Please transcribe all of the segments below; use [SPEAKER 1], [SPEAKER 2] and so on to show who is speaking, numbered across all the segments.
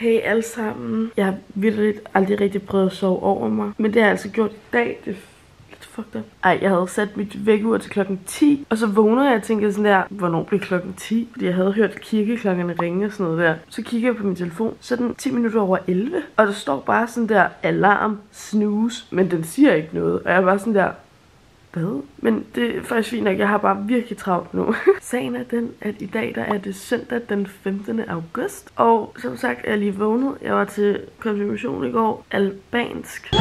[SPEAKER 1] Hey alle sammen. Jeg har virkelig aldrig rigtig prøvet at sove over mig. Men det har jeg altså gjort i dag. Det er lidt fucked up. Ej, jeg havde sat mit vækkeur til klokken 10. Og så vågnede jeg og tænkte sådan der, hvornår bliver klokken 10? Fordi jeg havde hørt kirkeklokkerne ringe og sådan noget der. Så kigger jeg på min telefon, så er den 10 minutter over 11. Og der står bare sådan der, alarm, snooze. Men den siger ikke noget. Og jeg var sådan der, hvad? Men det er faktisk fint nok, jeg har bare virkelig travlt nu. Sagen er den, at i dag der er det søndag den 15. august. Og som sagt er jeg lige vågnet. Jeg var til konfirmation i går. Albansk.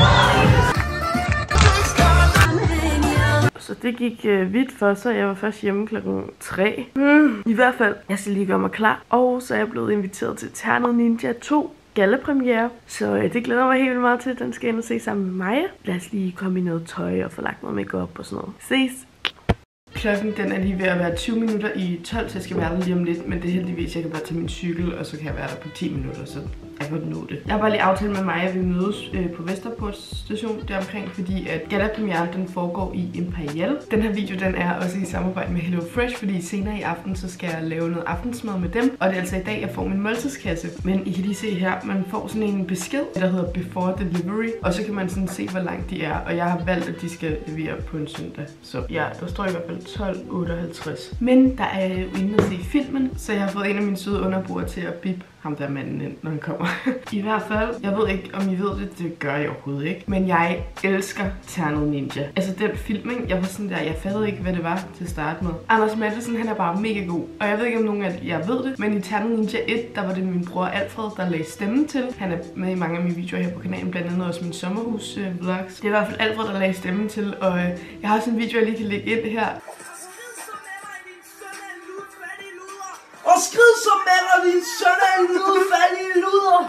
[SPEAKER 1] Så det gik øh, vidt for så Jeg var først hjemme klokken 3. Mm. I hvert fald, jeg skal lige gøre mig klar. Og så er jeg blevet inviteret til Ternet Ninja 2 gallepremiere. Så øh, det glæder mig helt vildt meget til. Den skal jeg ind og se sammen med mig. Lad os lige komme i noget tøj og få lagt noget makeup og sådan noget. Ses! Klokken den er lige ved at være 20 minutter i 12, så jeg skal være der lige om lidt. Men det er heldigvis, jeg kan bare tage min cykel, og så kan jeg være der på 10 minutter. Så jeg kan nå det. Jeg har bare lige aftalt med mig, at vi mødes øh, på Vesterport station deromkring, fordi at gala premiere den foregår i Imperial. Den her video den er også i samarbejde med Hello Fresh, fordi senere i aften så skal jeg lave noget aftensmad med dem. Og det er altså i dag, jeg får min måltidskasse. Men I kan lige se her, man får sådan en besked, der hedder Before Delivery, og så kan man sådan se, hvor langt de er. Og jeg har valgt, at de skal levere på en søndag. Så ja, der står i hvert fald 12.58. Men der er jo inde at se filmen, så jeg har fået en af mine søde underbrugere til at bip ham der manden ind, når han kommer. I hvert fald, jeg ved ikke, om I ved det, det gør jeg overhovedet ikke. Men jeg elsker Ternet Ninja. Altså den filming, jeg var sådan der, jeg fattede ikke, hvad det var til at starte med. Anders Mattesen, han er bare mega god. Og jeg ved ikke, om nogen af jer ved det, men i Ternet Ninja 1, der var det min bror Alfred, der lagde stemmen til. Han er med i mange af mine videoer her på kanalen, blandt andet også min sommerhus-vlogs. Øh, det er i hvert fald Alfred, der lagde stemmen til, og øh, jeg har sådan en video, jeg lige kan lægge ind her.
[SPEAKER 2] Skrid som mand og din søn er en ludfattig luder.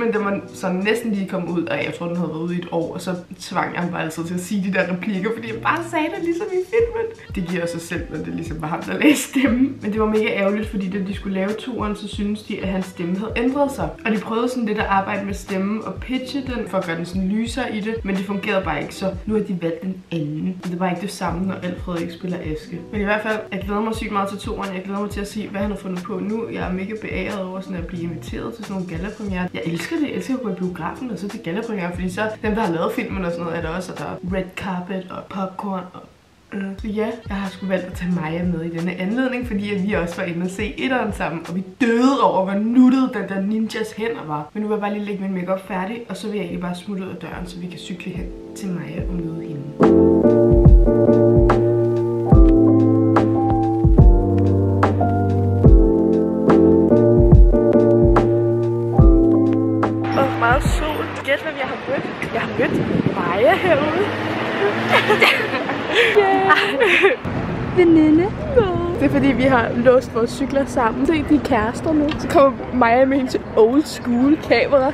[SPEAKER 1] Filmen, den var så næsten lige kommet ud, og jeg tror, den havde været ude i et år, og så tvang jeg ham bare altid til at sige de der replikker, fordi jeg bare sagde det ligesom i filmen. Det giver sig selv, når det ligesom var ham, der lagde stemmen. Men det var mega ærgerligt, fordi da de skulle lave turen, så synes de, at hans stemme havde ændret sig. Og de prøvede sådan lidt at arbejde med stemmen og pitche den, for at gøre den sådan lysere i det, men det fungerede bare ikke, så nu har de valgt den anden. Men det var ikke det samme, når Alfred ikke spiller Aske. Men i hvert fald, jeg glæder mig sygt meget til turen. Jeg glæder mig til at se, hvad han har fundet på nu. Jeg er mega beæret over sådan at blive inviteret til sådan nogle gallapremiere. Jeg elsker det. Jeg elsker at gå i biografen og så til gallapremiere, fordi så dem, der har lavet filmen og sådan noget, er der også, og der er red carpet og popcorn og øh. så ja, jeg har sgu valgt at tage Maja med i denne anledning, fordi at vi også var inde og se etteren sammen, og vi døde over, hvor nuttet den der ninjas hænder var. Men nu vil jeg bare lige lægge min makeup færdig, og så vil jeg egentlig bare smutte ud af døren, så vi kan cykle hen til Maja og møde hende.
[SPEAKER 3] Veninde.
[SPEAKER 1] Det er fordi, vi har låst vores cykler sammen. Se, de er kærester nu. Så kommer Maja med hendes old school kamera.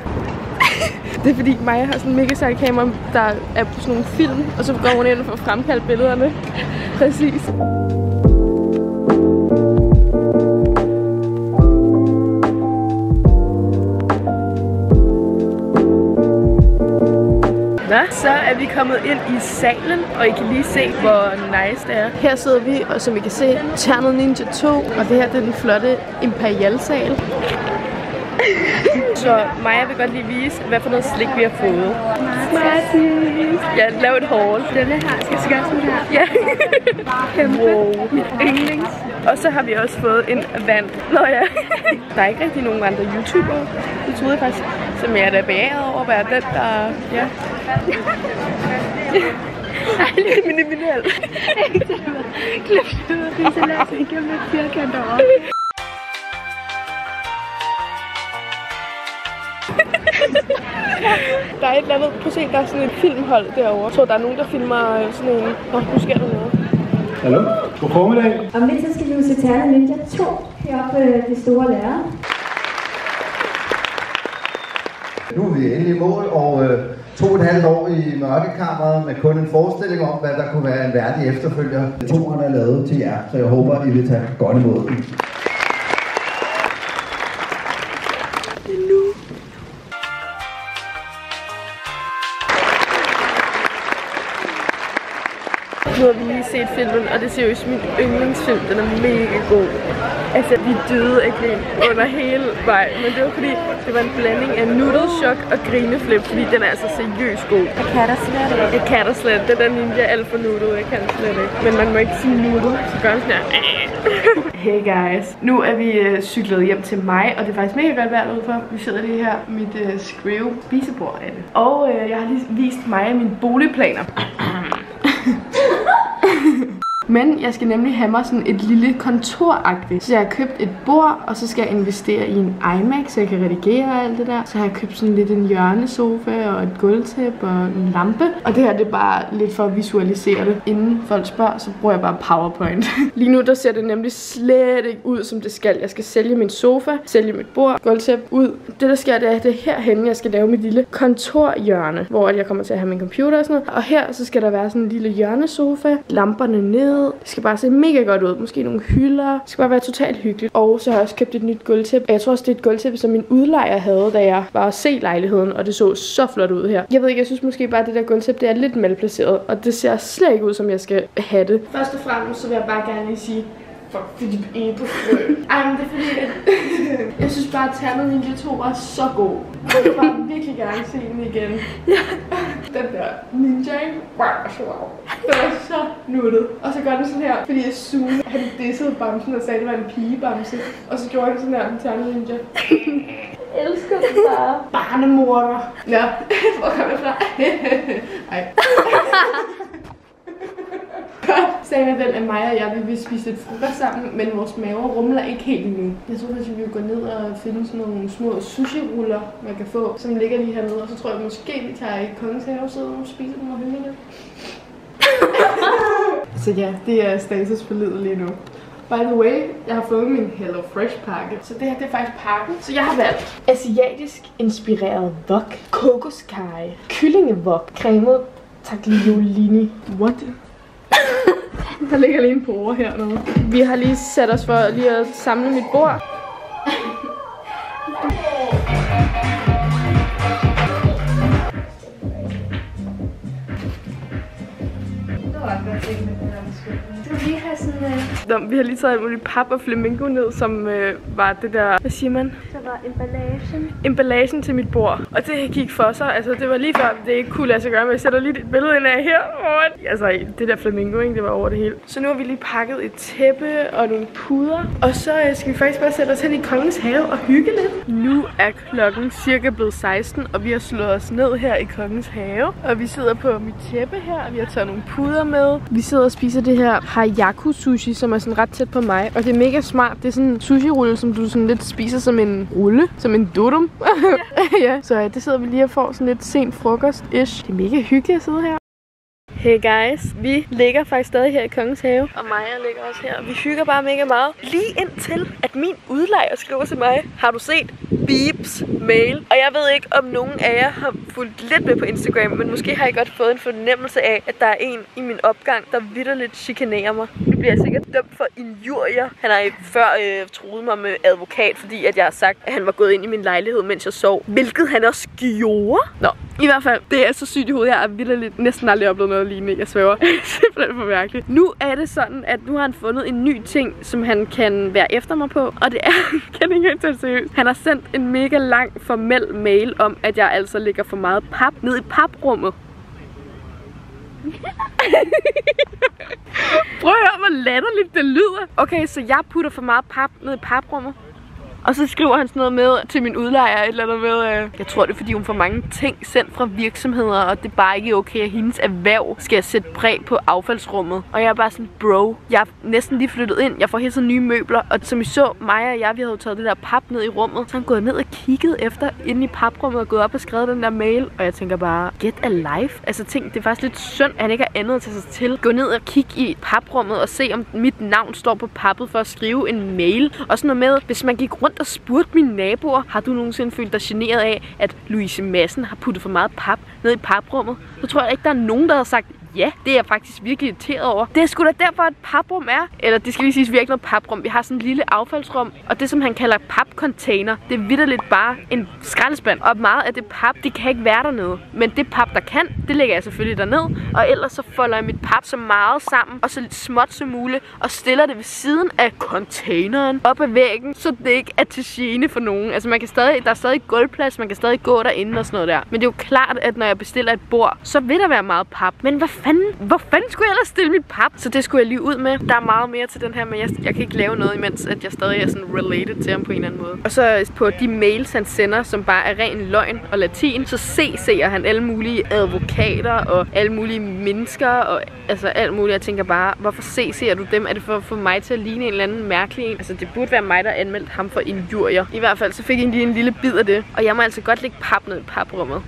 [SPEAKER 1] Det er fordi Maja har sådan en mega sejt kamera, der er på sådan nogle film, og så går hun ind og får fremkaldt billederne. Præcis. Nå, så er vi kommet ind i salen, og I kan lige se, hvor nice det er. Her sidder vi, og som I kan se, Ternet Ninja 2, og det her det er den flotte Imperial-sal. Så Maja vil godt lige vise, hvad for noget slik vi har fået. Smarties! Ja, lav et haul.
[SPEAKER 3] Denne her skal skæres den her.
[SPEAKER 1] Ja.
[SPEAKER 3] Kæmpe.
[SPEAKER 1] Wow.
[SPEAKER 3] Mit yndlings.
[SPEAKER 1] Og så har vi også fået en vand. Nå ja. Der er ikke rigtig nogen andre YouTubere. Det troede jeg faktisk, som jeg er da beæret over at være den, der... Ja. Ej, lidt miniminal.
[SPEAKER 3] Klip det ud. Lad os igennem et firkant over.
[SPEAKER 1] Der er et eller andet, prøv at se, der er sådan et filmhold derovre. Jeg tror, der er nogen, der filmer øh, sådan en... Nå, nu sker der noget.
[SPEAKER 4] Hallo? God formiddag.
[SPEAKER 3] Om lidt så skal vi jo se Terna Ninja 2 heroppe på det store lærer.
[SPEAKER 5] Nu er vi endelig i mål, og øh, to og et halvt år i mørkekammeret med kun en forestilling om, hvad der kunne være en værdig efterfølger. Toren er lavet til jer, så jeg håber, I vil tage godt imod den.
[SPEAKER 1] Nu har vi lige set filmen, og det er seriøst min yndlingsfilm. Den er mega god. Altså, vi døde af grin under hele vejen, men det var fordi, det var en blanding af noodleshock og grineflip, fordi den er altså seriøst god.
[SPEAKER 3] Jeg kan da slet ikke.
[SPEAKER 1] Jeg kan da slet. Den der ninja er alt for noodle, jeg kan slet ikke. Men man må ikke sige noodle, så gør han sådan her. Hey guys. Nu er vi øh, cyklet hjem til mig, og det er faktisk mega godt vejr udenfor. Vi sidder lige her, mit øh, skrive spisebord er det. Og øh, jeg har lige vist mig mine boligplaner. Men jeg skal nemlig have mig sådan et lille kontoragtigt. Så jeg har købt et bord, og så skal jeg investere i en iMac, så jeg kan redigere og alt det der. Så har jeg købt sådan lidt en hjørnesofa og et gulvtæppe og en lampe. Og det her det er bare lidt for at visualisere det. Inden folk spørger, så bruger jeg bare PowerPoint. Lige nu der ser det nemlig slet ikke ud, som det skal. Jeg skal sælge min sofa, sælge mit bord, gulvtæppe ud. Det der sker, det er, det er herhenne, jeg skal lave mit lille kontorhjørne, hvor jeg kommer til at have min computer og sådan noget. Og her så skal der være sådan en lille hjørnesofa, lamperne ned, det skal bare se mega godt ud. Måske nogle hylder. Det skal bare være totalt hyggeligt. Og så har jeg også købt et nyt gulvtæppe. Jeg tror også, det er et gulvtæppe, som min udlejer havde, da jeg var at se lejligheden. Og det så så flot ud her. Jeg ved ikke, jeg synes måske bare, at det der gulvtæppe, det er lidt malplaceret. Og det ser slet ikke ud, som jeg skal have det. Først og fremmest, så vil jeg bare gerne lige sige, Fuck, Philip E. på. Ej, men det er fordi, at jeg synes bare, at Ternet Ninja 2 var så god. Jeg vil bare virkelig gerne se den igen. Ja. Den der ninja? Wow, så wow. Den er så nuttet. Og så gør den sådan her, fordi jeg Zoom, han dissede bamsen og sagde, at det var en pigebamse. Og så gjorde han sådan her, den Ternet Ninja.
[SPEAKER 3] Jeg elsker det bare.
[SPEAKER 1] Barnemorder. Nå, hvor kom jeg fra? Ej. Godt. Sagen er den, at mig og jeg vi vil spise lidt frokost sammen, men vores maver rumler ikke helt endnu. Jeg tror faktisk, vi vil gå ned og finde sådan nogle små sushi-ruller, man kan få, som ligger lige hernede. Og så tror jeg måske, vi tager i Kongens Have og sidder og spiser dem og hygger lidt. så ja, det er status for livet lige nu. By the way, jeg har fået min Hello Fresh pakke. Så det her, det er faktisk pakken. Så jeg har valgt asiatisk inspireret wok, kokoskage, kyllingewok, cremet tagliolini. What? Der ligger lige en pore hernede. Vi har lige sat os for lige at samle mit bord. Nå, vi har lige taget alt muligt pap og flamingo ned, som øh, var det der, hvad siger man?
[SPEAKER 3] Var emballagen.
[SPEAKER 1] Emballagen til mit bord. Og det gik for sig. Altså, det var lige før, det ikke kunne lade sig gøre, men jeg sætter lige et billede ind af her. Hvor, altså, det der flamingo, ikke? det var over det hele. Så nu har vi lige pakket et tæppe og nogle puder. Og så øh, skal vi faktisk bare sætte os hen i kongens have og hygge lidt. Nu er klokken cirka blevet 16, og vi har slået os ned her i kongens have. Og vi sidder på mit tæppe her, og vi har taget nogle puder med. Vi sidder og spiser det her hayaku sushi, som er sådan ret tæt på mig. Og det er mega smart. Det er sådan en sushi-rulle, som du sådan lidt spiser som en rulle. Som en durum. Ja. ja. Så øh, det sidder vi lige og får sådan lidt sent frokost-ish. Det er mega hyggeligt at sidde her. Hey guys, vi ligger faktisk stadig her i Kongens Have, og Maja ligger også her. Vi hygger bare mega meget. Lige indtil, at min udlejer skriver til mig, har du set Beeps mail? Og jeg ved ikke, om nogen af jer har fulgt lidt med på Instagram, men måske har I godt fået en fornemmelse af, at der er en i min opgang, der vidderligt chikanerer mig. Nu bliver jeg sikkert dømt for injurier. Han har før øh, troet mig med advokat, fordi at jeg har sagt, at han var gået ind i min lejlighed, mens jeg sov. Hvilket han også gjorde. Nå, i hvert fald, det er så sygt i hovedet. Jeg har vidderligt næsten aldrig oplevet noget lignende. Jeg svæver. Simpelthen for mærkeligt. Nu er det sådan, at nu har han fundet en ny ting, som han kan være efter mig på. Og det er, kan ikke helt seriøst. Han har sendt en mega lang formel mail om, at jeg altså lægger for meget pap ned i paprummet. Prøv at høre, hvor latterligt det lyder. Okay, så jeg putter for meget pap ned i paprummet. Og så skriver han sådan noget med til min udlejer, et eller andet med, øh, jeg tror det er fordi hun får mange ting sendt fra virksomheder, og det er bare ikke okay, at hendes erhverv skal sætte præg på affaldsrummet. Og jeg er bare sådan, bro, jeg er næsten lige flyttet ind, jeg får helt sådan nye møbler, og som I så, mig og jeg, vi havde jo taget det der pap ned i rummet, så han gået ned og kigget efter inde i paprummet og gået op og skrevet den der mail, og jeg tænker bare, get alive. Altså tænk, det er faktisk lidt synd, at han ikke har andet at tage sig til. Gå ned og kigge i paprummet og se, om mit navn står på pappet for at skrive en mail. Og sådan noget med, hvis man gik rundt og spurgte mine naboer, har du nogensinde følt dig generet af, at Louise Madsen har puttet for meget pap ned i paprummet? Så tror jeg ikke, der er nogen, der har sagt ja, det er jeg faktisk virkelig irriteret over. Det er sgu da derfor, at paprum er. Eller det skal lige siges, vi har ikke noget paprum. Vi har sådan en lille affaldsrum. Og det, som han kalder papcontainer, det er vidderligt bare en skraldespand. Og meget af det pap, det kan ikke være dernede. Men det pap, der kan, det lægger jeg selvfølgelig derned. Og ellers så folder jeg mit pap så meget sammen og så lidt småt som muligt. Og stiller det ved siden af containeren op ad væggen, så det ikke er til gene for nogen. Altså man kan stadig, der er stadig gulvplads, man kan stadig gå derinde og sådan noget der. Men det er jo klart, at når jeg bestiller et bord, så vil der være meget pap. Men hvad fanden, hvor fanden skulle jeg ellers stille mit pap? Så det skulle jeg lige ud med. Der er meget mere til den her, men jeg, jeg kan ikke lave noget, imens at jeg stadig er sådan related til ham på en eller anden måde. Og så på de mails, han sender, som bare er ren løgn og latin, så CC'er han alle mulige advokater og alle mulige mennesker og altså alt muligt. Jeg tænker bare, hvorfor CC'er du dem? Er det for at få mig til at ligne en eller anden mærkelig en? Altså det burde være mig, der anmeldte ham for injurier. I hvert fald så fik jeg lige en lille bid af det. Og jeg må altså godt lægge pap ned i paprummet.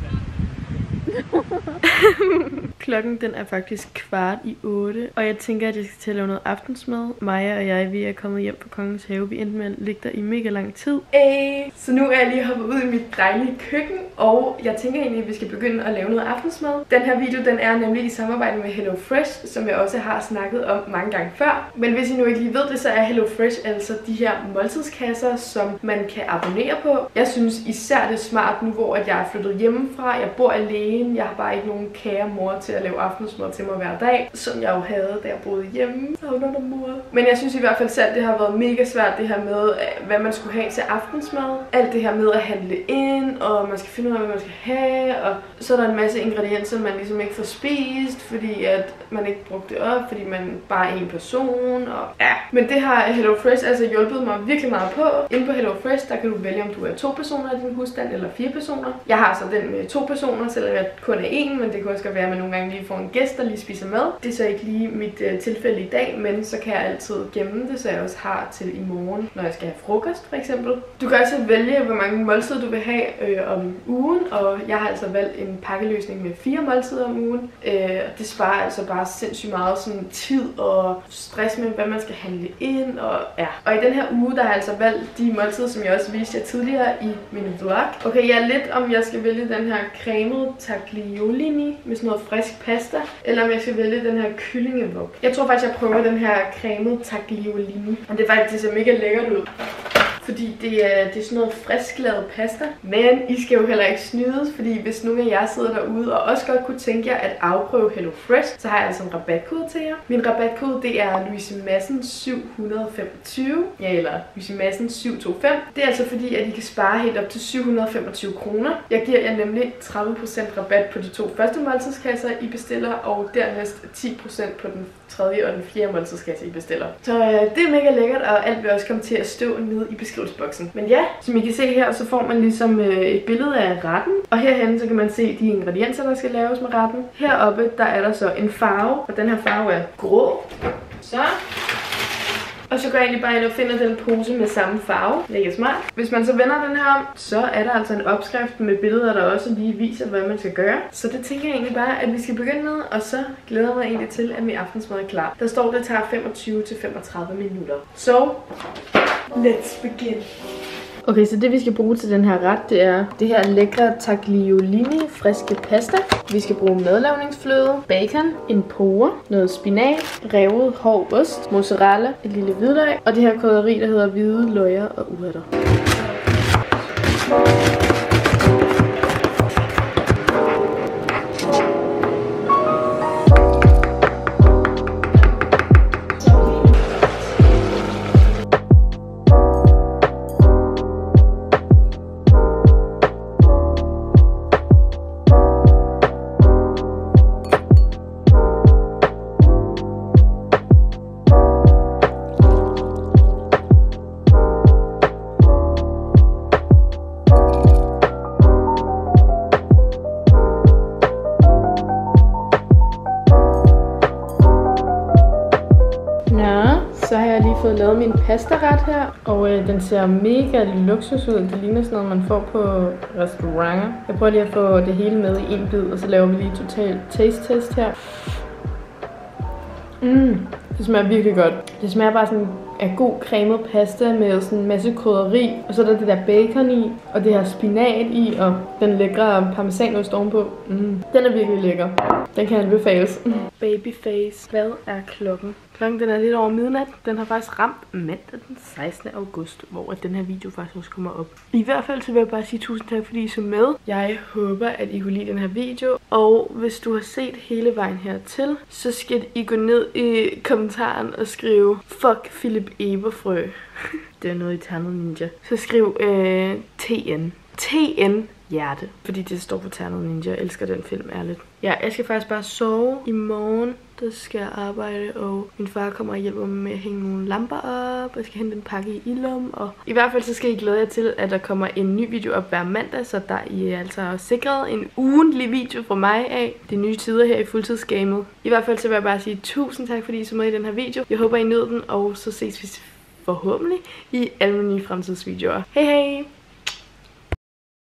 [SPEAKER 1] Klokken den er faktisk kvart i 8, og jeg tænker, at jeg skal til at lave noget aftensmad. Maja og jeg, vi er kommet hjem på Kongens Have. Vi endte med at ligge der i mega lang tid. Hey. Så nu er jeg lige hoppet ud i mit dejlige køkken, og jeg tænker egentlig, at vi skal begynde at lave noget aftensmad. Den her video, den er nemlig i samarbejde med Hello Fresh, som jeg også har snakket om mange gange før. Men hvis I nu ikke lige ved det, så er Hello Fresh altså de her måltidskasser, som man kan abonnere på. Jeg synes især det er smart nu, hvor jeg er flyttet hjemmefra. Jeg bor alene. Jeg har bare ikke nogen kære mor til at lave aftensmad til mig hver dag, som jeg jo havde, da jeg boede hjemme. Savner dig, mor. Men jeg synes i hvert fald selv, det har været mega svært, det her med, øh, hvad man skulle have til aftensmad. Alt det her med at handle ind, og man skal finde ud af, hvad man skal have, og så er der en masse ingredienser, man ligesom ikke får spist, fordi at man ikke brugte det op, fordi man bare er en person, og ja. Men det har Hello Fresh altså hjulpet mig virkelig meget på. Inde på Hello Fresh, der kan du vælge, om du er to personer i din husstand, eller fire personer. Jeg har så den med to personer, selvom jeg kun er en, men det kunne også være, at man nogle gange lige får en gæst, der lige spiser med. Det er så ikke lige mit øh, tilfælde i dag, men så kan jeg altid gemme det, så jeg også har til i morgen, når jeg skal have frokost for eksempel. Du kan også vælge, hvor mange måltider du vil have øh, om ugen, og jeg har altså valgt en pakkeløsning med fire måltider om ugen. Øh, det sparer altså bare sindssygt meget sådan tid og stress med, hvad man skal handle ind. Og, ja. og i den her uge, der har jeg altså valgt de måltider, som jeg også viste jer tidligere i min vlog. Okay, jeg er lidt om jeg skal vælge den her cremet tagliolini med sådan noget frisk pasta, eller om jeg skal vælge den her kyllingevok. Jeg tror faktisk, jeg prøver den her cremet tagliolini. Og det er faktisk, det ser mega lækkert ud fordi det er, det er sådan noget frisklavet pasta. Men I skal jo heller ikke snydes, fordi hvis nogen af jer sidder derude og også godt kunne tænke jer at afprøve Hello Fresh, så har jeg altså en rabatkode til jer. Min rabatkode det er Louise Madsen 725, ja eller Louise Madsen 725. Det er altså fordi, at I kan spare helt op til 725 kroner. Jeg giver jer nemlig 30% rabat på de to første måltidskasser, I bestiller, og dernæst 10% på den tredje og den fjerde måltidskasse, I bestiller. Så øh, det er mega lækkert, og alt vil også komme til at stå nede i beskrivelsesboksen. Men ja, som I kan se her, så får man ligesom øh, et billede af retten. Og herhen så kan man se de ingredienser, der skal laves med retten. Heroppe, der er der så en farve, og den her farve er grå. Så og så går jeg egentlig bare ind og finder den pose med samme farve. Mega smart. Hvis man så vender den her om, så er der altså en opskrift med billeder, der også lige viser, hvad man skal gøre. Så det tænker jeg egentlig bare, at vi skal begynde med. Og så glæder jeg mig egentlig til, at min aftensmad er klar. Der står, at det tager 25-35 minutter. Så, let's begin. Okay, så det vi skal bruge til den her ret, det er det her lækre tagliolini friske pasta. Vi skal bruge madlavningsfløde, bacon, en pore, noget spinat, revet hård ost, mozzarella, et lille hvidløg og det her krydderi, der hedder hvide løger og urter. Fået lavet min pastaret her, og øh, den ser mega luksus ud. Det ligner sådan noget, man får på restauranter. Jeg prøver lige at få det hele med i en bid, og så laver vi lige total taste test her. Mm, det smager virkelig godt. Det smager bare sådan af god cremet pasta med sådan en masse krydderi. Og så er der det der bacon i, og det her spinat i, og den lækre parmesanost ovenpå. Mm. Den er virkelig lækker. Den kan anbefales. Babyface. Hvad er klokken? Klokken den er lidt over midnat. Den har faktisk ramt mandag den 16. august, hvor den her video faktisk også kommer op. I hvert fald så vil jeg bare sige tusind tak, fordi I så med. Jeg håber, at I kunne lide den her video. Og hvis du har set hele vejen hertil, så skal I gå ned i kommentaren og skrive Fuck Philip Eberfrø. det er noget i Ternet Ninja. Så skriv øh, TN. TN hjerte. Fordi det står på Ternet Ninja. Jeg elsker den film, ærligt. Ja, jeg skal faktisk bare sove i morgen. Der skal jeg arbejde, og min far kommer og hjælper mig med at hænge nogle lamper op. Jeg skal hente en pakke i Ilum. Og i hvert fald så skal I glæde jer til, at der kommer en ny video op hver mandag. Så der I er altså sikret en ugentlig video fra mig af. De nye tider her i fuldtidsgamet. I hvert fald så vil jeg bare sige tusind tak, fordi I så med i den her video. Jeg håber, I nød den, og så ses vi forhåbentlig i alle mine nye fremtidsvideoer. Hej hej!